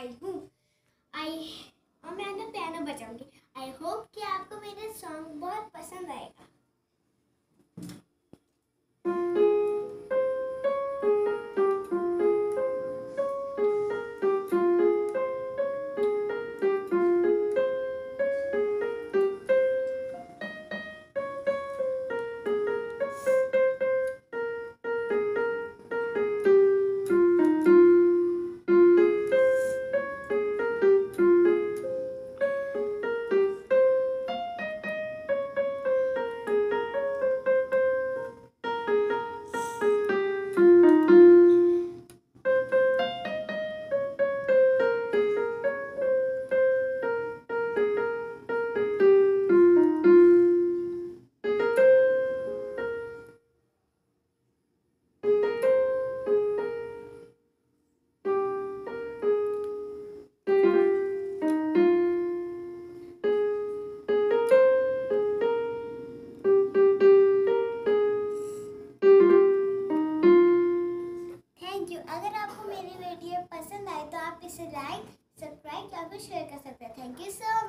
आई हूँ। आई और मैं ना पियानो बजाऊँगी। आई होप वीडियो पसंद आए तो आप इसे लाइक सब्सक्राइब या फिर शेयर कर सकते हैं। Thank you so